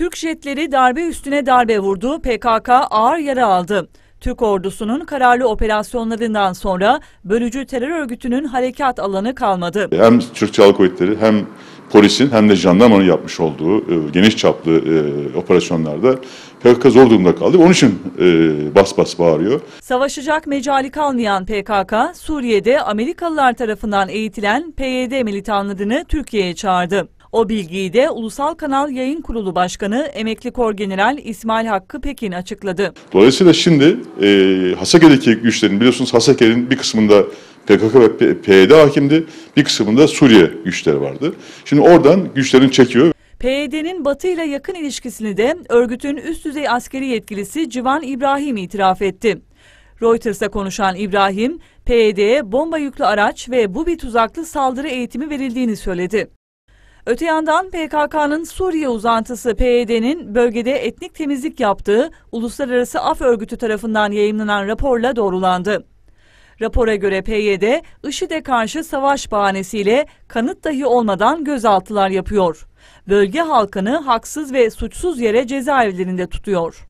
Türk jetleri darbe üstüne darbe vurdu, PKK ağır yara aldı. Türk ordusunun kararlı operasyonlarından sonra bölücü terör örgütünün harekat alanı kalmadı. Hem Türk Silahlı Kuvvetleri hem polisin hem de jandarmanın yapmış olduğu e, geniş çaplı e, operasyonlarda PKK zor durumda kaldı. Onun için e, bas bas bağırıyor. Savaşacak mecali kalmayan PKK, Suriye'de Amerikalılar tarafından eğitilen PYD militanlarını Türkiye'ye çağırdı. O bilgiyi de Ulusal Kanal Yayın Kurulu Başkanı Emekli Korgeneral İsmail Hakkı Pekin açıkladı. Dolayısıyla şimdi e, Hasake'deki güçlerin biliyorsunuz Hasake'nin bir kısmında PKK ve PYD hakimdi, bir kısmında Suriye güçleri vardı. Şimdi oradan güçlerini çekiyor. PYD'nin Batı ile yakın ilişkisini de örgütün üst düzey askeri yetkilisi Civan İbrahim itiraf etti. Reuters'a konuşan İbrahim, PYD'ye bomba yüklü araç ve bu bir tuzaklı saldırı eğitimi verildiğini söyledi. Öte yandan PKK'nın Suriye uzantısı PYD'nin bölgede etnik temizlik yaptığı Uluslararası Af Örgütü tarafından yayımlanan raporla doğrulandı. Rapora göre PYD, IŞİD'e karşı savaş bahanesiyle kanıt dahi olmadan gözaltılar yapıyor. Bölge halkını haksız ve suçsuz yere cezaevlerinde tutuyor.